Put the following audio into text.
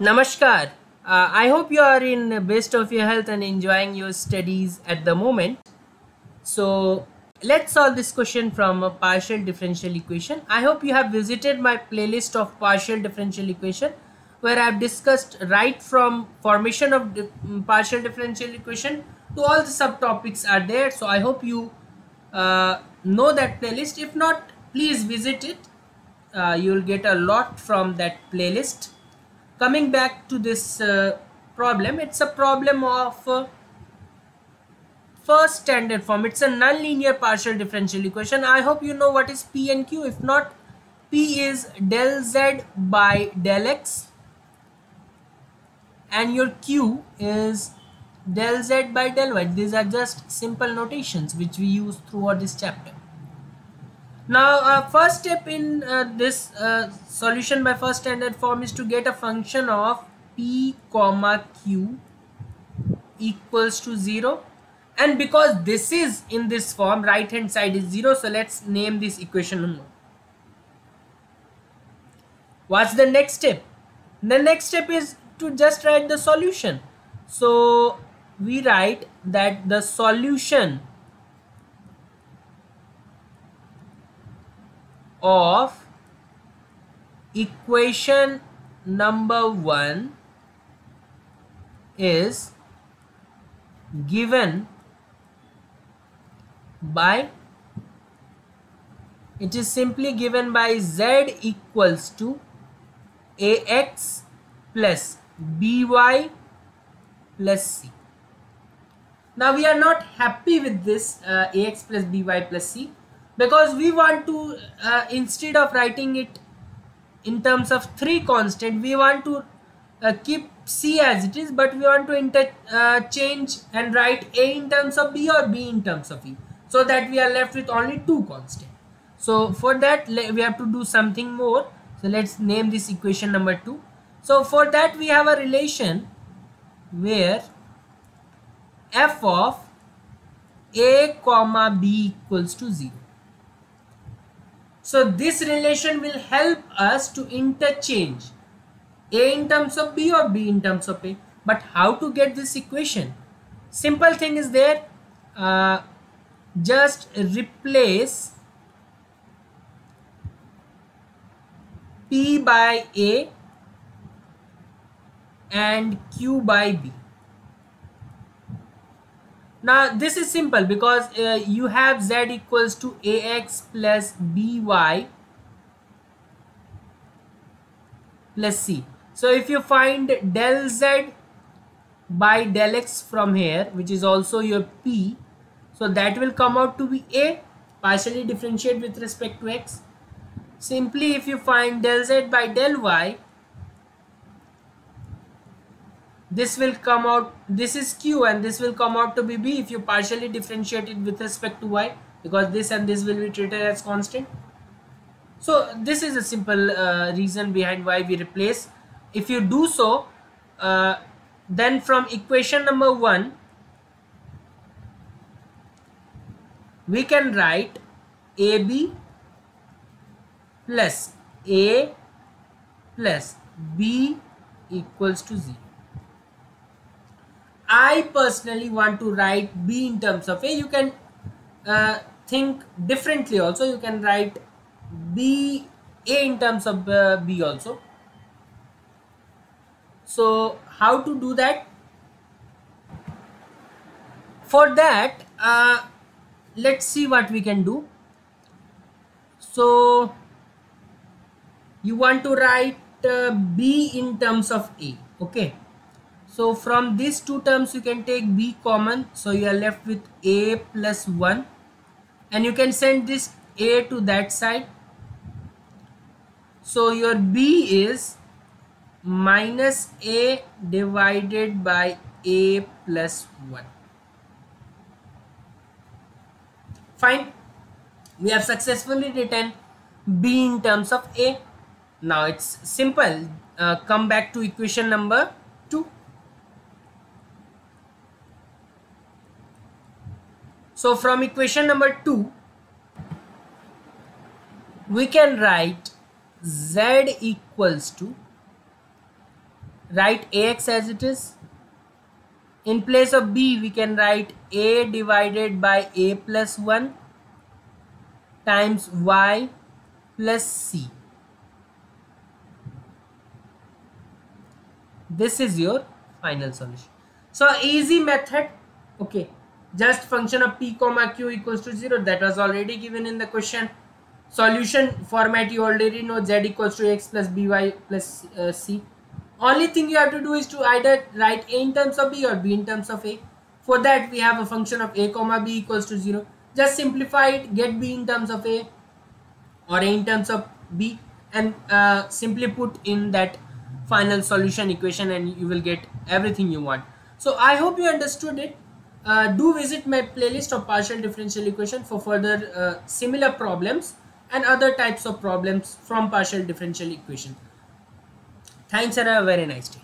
Namaskar. Uh, I hope you are in the best of your health and enjoying your studies at the moment. So let's solve this question from a partial differential equation. I hope you have visited my playlist of partial differential equation where I have discussed right from formation of di mm, partial differential equation to all the subtopics are there. So I hope you uh, know that playlist. If not, please visit it. Uh, you will get a lot from that playlist coming back to this uh, problem it's a problem of uh, first standard form. It's a nonlinear partial differential equation. I hope you know what is p and q. If not p is del z by del x. And your q is del z by del y. These are just simple notations which we use throughout this chapter now uh, first step in uh, this uh, solution by first standard form is to get a function of p comma q equals to 0 and because this is in this form right hand side is 0 so let's name this equation what's the next step? The next step is to just write the solution. So we write that the solution of equation number 1 is given by it is simply given by z equals to ax plus by plus c. Now we are not happy with this uh, ax plus by plus c because we want to uh, instead of writing it in terms of three constant we want to uh, keep c as it is but we want to interchange uh, and write a in terms of b or b in terms of e. So that we are left with only two constant. So for that we have to do something more. So let's name this equation number two. So for that we have a relation where f of a comma b equals to 0 so this relation will help us to interchange A in terms of B or B in terms of A. But how to get this equation? Simple thing is there. Uh, just replace P by A and Q by B now this is simple because uh, you have z equals to ax plus by plus c. So if you find del z by del x from here which is also your p so that will come out to be a partially differentiate with respect to x. Simply if you find del z by del y this will come out this is q and this will come out to be b if you partially differentiate it with respect to y because this and this will be treated as constant. So this is a simple uh, reason behind why we replace. If you do so uh, then from equation number one we can write ab plus a plus b equals to 0 I personally want to write B in terms of A. You can uh, think differently also. You can write B A in terms of uh, B also. So how to do that? For that, uh, let's see what we can do. So you want to write uh, B in terms of A. Okay so from these two terms you can take b common. So you are left with a plus 1 and you can send this a to that side. So your b is minus a divided by a plus 1 fine. We have successfully written b in terms of a. Now it's simple. Uh, come back to equation number 2 So from equation number 2, we can write z equals to write ax as it is. In place of b we can write a divided by a plus 1 times y plus c. This is your final solution. So easy method. Okay just function of p comma q equals to 0 that was already given in the question. Solution format you already know z equals to x plus by plus uh, c. Only thing you have to do is to either write a in terms of b or b in terms of a. For that we have a function of a comma b equals to 0 just simplify it get b in terms of a or a in terms of b and uh, simply put in that final solution equation and you will get everything you want. So i hope you understood it uh, do visit my playlist of partial differential equation for further uh, similar problems and other types of problems from partial differential equation. Thanks and have a very nice day.